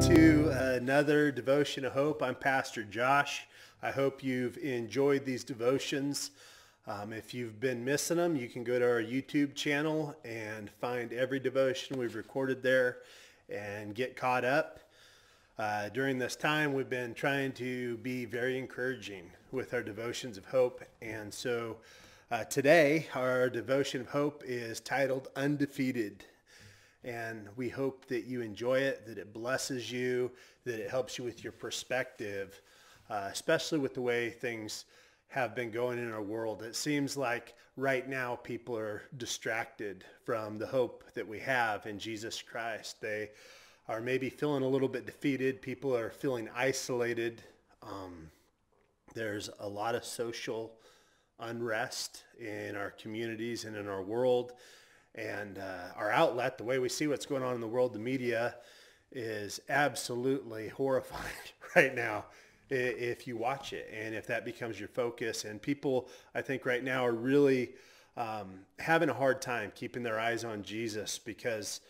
to another devotion of hope. I'm Pastor Josh. I hope you've enjoyed these devotions. Um, if you've been missing them, you can go to our YouTube channel and find every devotion we've recorded there and get caught up. Uh, during this time, we've been trying to be very encouraging with our devotions of hope. And so uh, today, our devotion of hope is titled Undefeated. And we hope that you enjoy it, that it blesses you, that it helps you with your perspective, uh, especially with the way things have been going in our world. It seems like right now people are distracted from the hope that we have in Jesus Christ. They are maybe feeling a little bit defeated. People are feeling isolated. Um, there's a lot of social unrest in our communities and in our world. And uh, our outlet, the way we see what's going on in the world, the media, is absolutely horrifying right now if you watch it and if that becomes your focus. And people, I think right now are really um, having a hard time keeping their eyes on Jesus because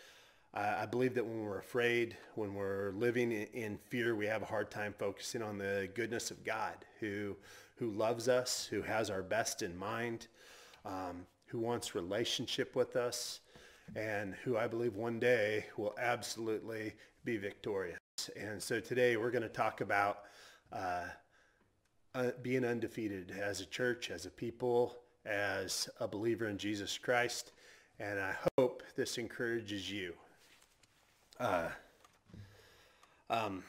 uh, I believe that when we're afraid, when we're living in fear, we have a hard time focusing on the goodness of God who, who loves us, who has our best in mind, um, who wants relationship with us, and who I believe one day will absolutely be victorious. And so today we're going to talk about uh, uh, being undefeated as a church, as a people, as a believer in Jesus Christ. And I hope this encourages you. Uh, um,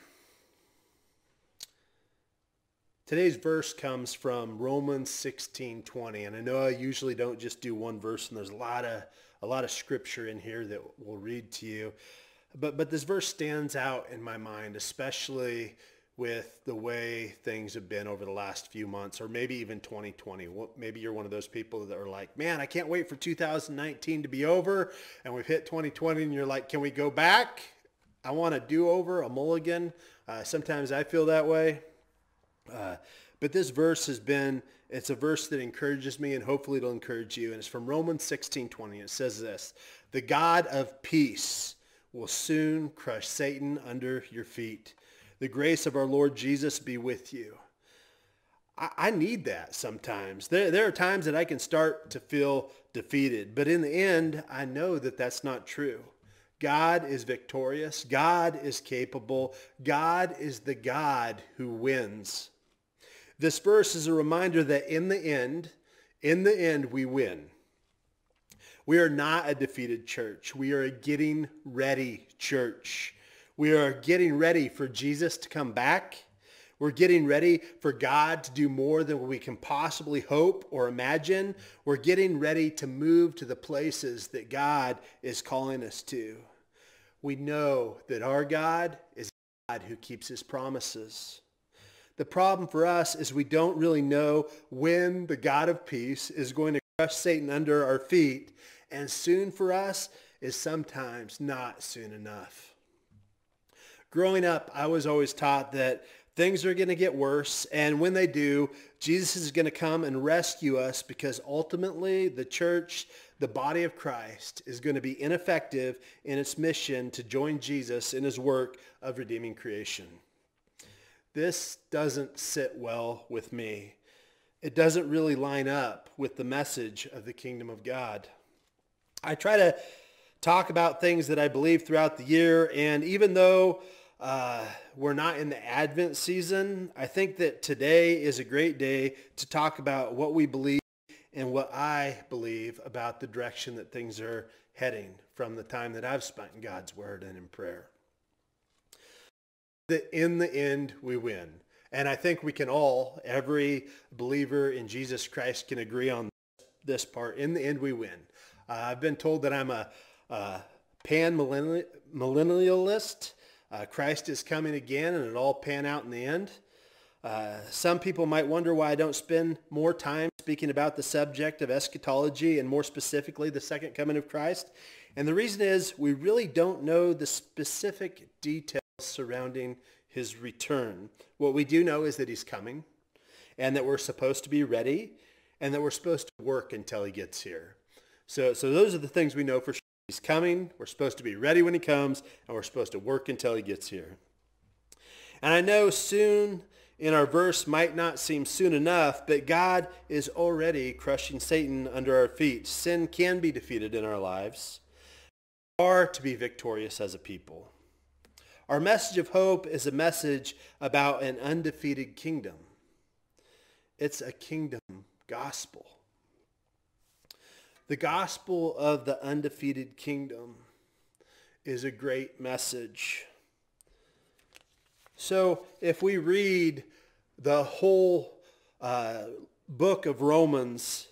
today's verse comes from Romans 16:20, and I know I usually don't just do one verse, and there's a lot of a lot of scripture in here that we'll read to you, but but this verse stands out in my mind, especially with the way things have been over the last few months or maybe even 2020 maybe you're one of those people that are like man i can't wait for 2019 to be over and we've hit 2020 and you're like can we go back? I want a do-over a mulligan. Uh, sometimes i feel that way uh, but this verse has been it's a verse that encourages me and hopefully it'll encourage you and it's from romans 16 20 it says this the god of peace will soon crush satan under your feet the grace of our Lord Jesus be with you. I, I need that sometimes. There, there are times that I can start to feel defeated, but in the end, I know that that's not true. God is victorious. God is capable. God is the God who wins. This verse is a reminder that in the end, in the end, we win. We are not a defeated church. We are a getting ready church. We are getting ready for Jesus to come back. We're getting ready for God to do more than we can possibly hope or imagine. We're getting ready to move to the places that God is calling us to. We know that our God is God who keeps his promises. The problem for us is we don't really know when the God of peace is going to crush Satan under our feet. And soon for us is sometimes not soon enough growing up, I was always taught that things are going to get worse. And when they do, Jesus is going to come and rescue us because ultimately the church, the body of Christ, is going to be ineffective in its mission to join Jesus in his work of redeeming creation. This doesn't sit well with me. It doesn't really line up with the message of the kingdom of God. I try to talk about things that I believe throughout the year, and even though uh, we're not in the Advent season. I think that today is a great day to talk about what we believe and what I believe about the direction that things are heading from the time that I've spent in God's Word and in prayer. That in the end, we win. And I think we can all, every believer in Jesus Christ can agree on this part. In the end, we win. Uh, I've been told that I'm a, a pan-millennialist. Uh, Christ is coming again and it all pan out in the end. Uh, some people might wonder why I don't spend more time speaking about the subject of eschatology and more specifically the second coming of Christ. And the reason is we really don't know the specific details surrounding his return. What we do know is that he's coming and that we're supposed to be ready and that we're supposed to work until he gets here. So, so those are the things we know for sure. He's coming. We're supposed to be ready when he comes, and we're supposed to work until he gets here. And I know soon in our verse might not seem soon enough, but God is already crushing Satan under our feet. Sin can be defeated in our lives. We are to be victorious as a people. Our message of hope is a message about an undefeated kingdom. It's a kingdom gospel. The gospel of the undefeated kingdom is a great message. So if we read the whole uh, book of Romans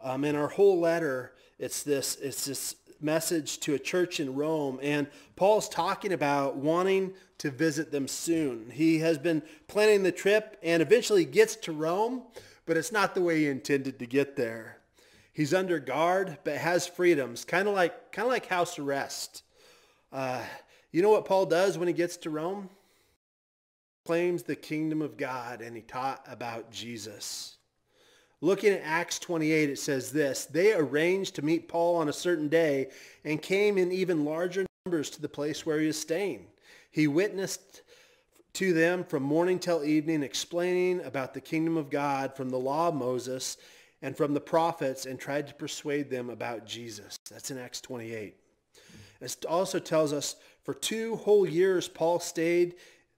um, in our whole letter, it's this, it's this message to a church in Rome. And Paul's talking about wanting to visit them soon. He has been planning the trip and eventually gets to Rome, but it's not the way he intended to get there. He's under guard, but has freedoms, kind of like, kind of like house arrest. Uh, you know what Paul does when he gets to Rome? Claims the kingdom of God and he taught about Jesus. Looking at Acts 28, it says this, they arranged to meet Paul on a certain day and came in even larger numbers to the place where he was staying. He witnessed to them from morning till evening, explaining about the kingdom of God from the law of Moses and from the prophets and tried to persuade them about Jesus. That's in Acts 28. It also tells us for two whole years Paul stayed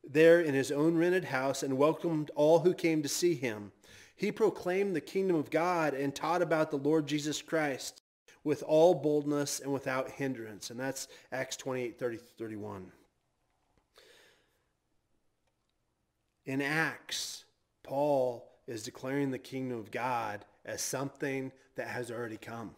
there in his own rented house and welcomed all who came to see him. He proclaimed the kingdom of God and taught about the Lord Jesus Christ with all boldness and without hindrance. And that's Acts 28, 30, 31. In Acts, Paul is declaring the kingdom of God as something that has already come.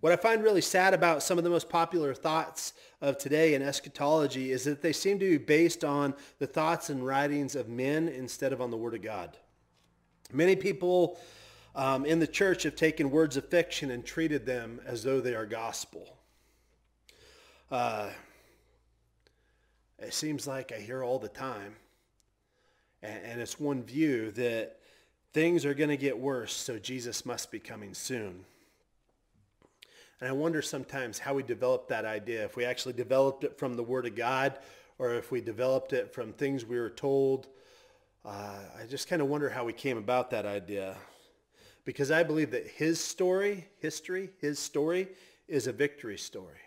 What I find really sad about some of the most popular thoughts of today in eschatology is that they seem to be based on the thoughts and writings of men instead of on the Word of God. Many people um, in the church have taken words of fiction and treated them as though they are gospel. Uh, it seems like I hear all the time, and, and it's one view that things are going to get worse, so Jesus must be coming soon. And I wonder sometimes how we developed that idea, if we actually developed it from the Word of God or if we developed it from things we were told. Uh, I just kind of wonder how we came about that idea. Because I believe that his story, history, his story is a victory story.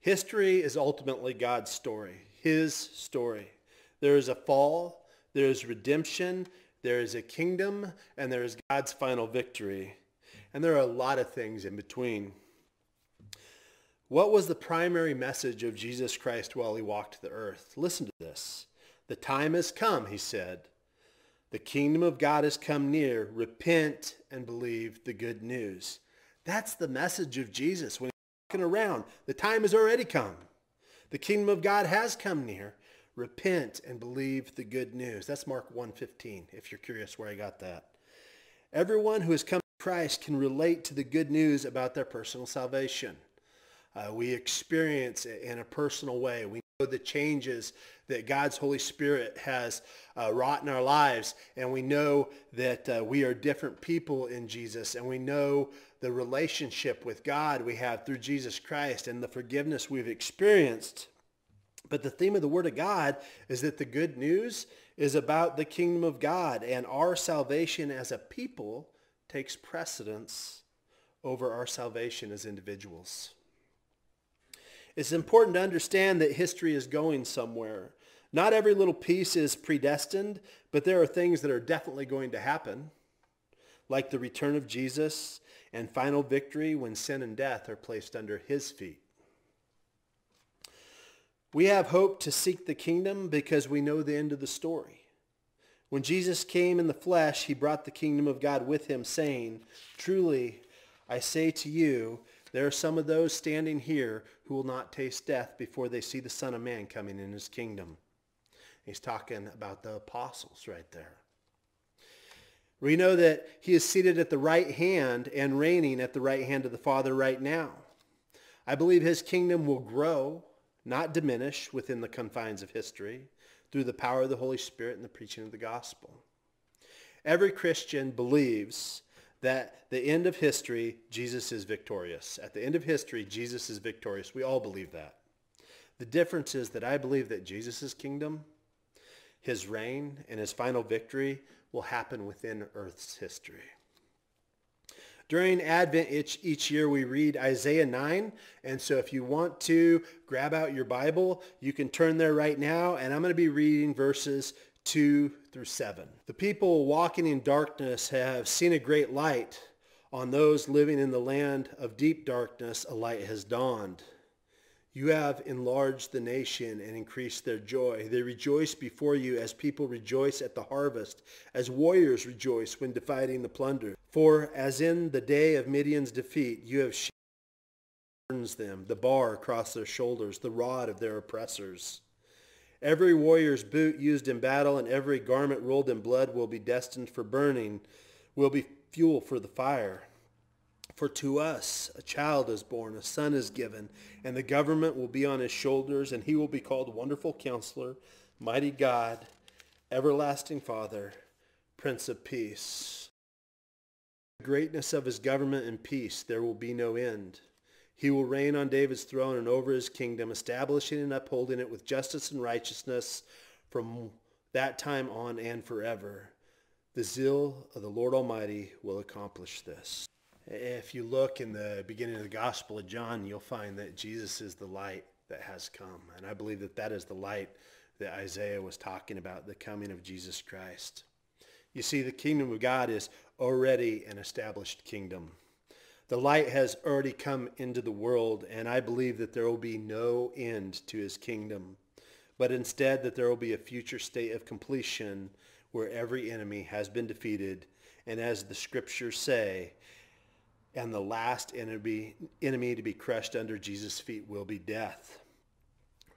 History is ultimately God's story, his story. There is a fall, there is redemption, there is a kingdom, and there is God's final victory. And there are a lot of things in between. What was the primary message of Jesus Christ while he walked the earth? Listen to this. The time has come, he said. The kingdom of God has come near. Repent and believe the good news. That's the message of Jesus when he's walking around. The time has already come. The kingdom of God has come near. Repent and believe the good news. That's Mark 1.15, if you're curious where I got that. Everyone who has come to Christ can relate to the good news about their personal salvation. Uh, we experience it in a personal way. We the changes that God's Holy Spirit has uh, wrought in our lives, and we know that uh, we are different people in Jesus, and we know the relationship with God we have through Jesus Christ and the forgiveness we've experienced. But the theme of the Word of God is that the good news is about the kingdom of God and our salvation as a people takes precedence over our salvation as individuals. It's important to understand that history is going somewhere. Not every little piece is predestined, but there are things that are definitely going to happen, like the return of Jesus and final victory when sin and death are placed under his feet. We have hope to seek the kingdom because we know the end of the story. When Jesus came in the flesh, he brought the kingdom of God with him, saying, Truly, I say to you, there are some of those standing here who will not taste death before they see the Son of Man coming in his kingdom. He's talking about the apostles right there. We know that he is seated at the right hand and reigning at the right hand of the Father right now. I believe his kingdom will grow, not diminish within the confines of history through the power of the Holy Spirit and the preaching of the gospel. Every Christian believes that the end of history, Jesus is victorious. At the end of history, Jesus is victorious. We all believe that. The difference is that I believe that Jesus' kingdom his reign and his final victory will happen within Earth's history. During Advent each, each year, we read Isaiah 9. And so if you want to grab out your Bible, you can turn there right now. And I'm going to be reading verses 2 through 7. The people walking in darkness have seen a great light. On those living in the land of deep darkness, a light has dawned. You have enlarged the nation and increased their joy. They rejoice before you as people rejoice at the harvest, as warriors rejoice when dividing the plunder. For as in the day of Midian's defeat, you have shamed them, the bar across their shoulders, the rod of their oppressors. Every warrior's boot used in battle and every garment rolled in blood will be destined for burning, will be fuel for the fire. For to us a child is born, a son is given, and the government will be on his shoulders, and he will be called Wonderful Counselor, Mighty God, Everlasting Father, Prince of Peace. The greatness of his government and peace there will be no end. He will reign on David's throne and over his kingdom, establishing and upholding it with justice and righteousness from that time on and forever. The zeal of the Lord Almighty will accomplish this. If you look in the beginning of the Gospel of John, you'll find that Jesus is the light that has come. And I believe that that is the light that Isaiah was talking about, the coming of Jesus Christ. You see, the kingdom of God is already an established kingdom. The light has already come into the world, and I believe that there will be no end to his kingdom, but instead that there will be a future state of completion where every enemy has been defeated. And as the scriptures say, and the last enemy, enemy to be crushed under Jesus' feet will be death.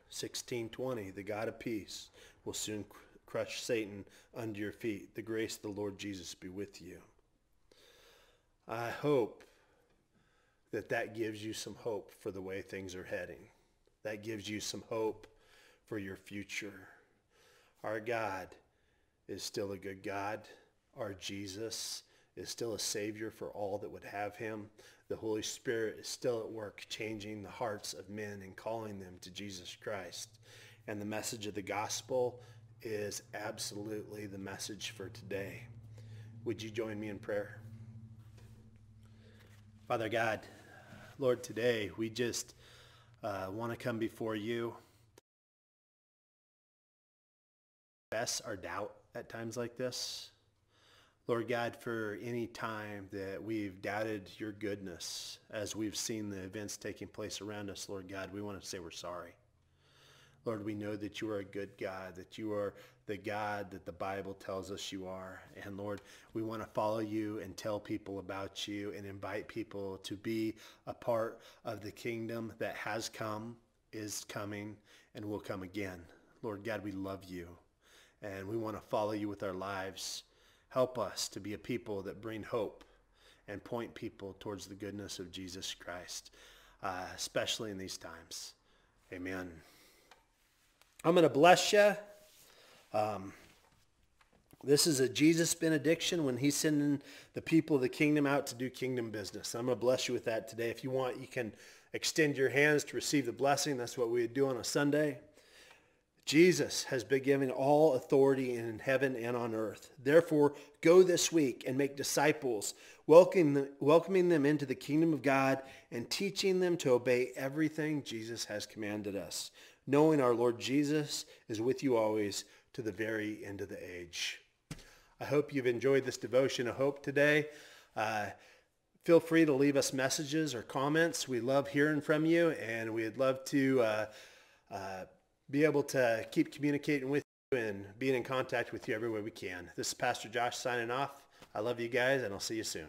1620, the God of peace will soon crush Satan under your feet. The grace of the Lord Jesus be with you. I hope that that gives you some hope for the way things are heading. That gives you some hope for your future. Our God is still a good God. Our Jesus is still a savior for all that would have him. The Holy Spirit is still at work changing the hearts of men and calling them to Jesus Christ. And the message of the gospel is absolutely the message for today. Would you join me in prayer? Father God, Lord, today we just uh, want to come before you. Confess our doubt at times like this. Lord God, for any time that we've doubted your goodness as we've seen the events taking place around us, Lord God, we want to say we're sorry. Lord, we know that you are a good God, that you are the God that the Bible tells us you are. And Lord, we want to follow you and tell people about you and invite people to be a part of the kingdom that has come, is coming, and will come again. Lord God, we love you and we want to follow you with our lives. Help us to be a people that bring hope and point people towards the goodness of Jesus Christ, uh, especially in these times. Amen. I'm going to bless you. Um, this is a Jesus benediction when he's sending the people of the kingdom out to do kingdom business. I'm going to bless you with that today. If you want, you can extend your hands to receive the blessing. That's what we do on a Sunday. Jesus has been given all authority in heaven and on earth. Therefore, go this week and make disciples, welcoming them into the kingdom of God and teaching them to obey everything Jesus has commanded us, knowing our Lord Jesus is with you always to the very end of the age. I hope you've enjoyed this devotion of hope today. Uh, feel free to leave us messages or comments. We love hearing from you, and we'd love to uh, uh, be able to keep communicating with you and being in contact with you every way we can. This is Pastor Josh signing off. I love you guys, and I'll see you soon.